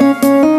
Música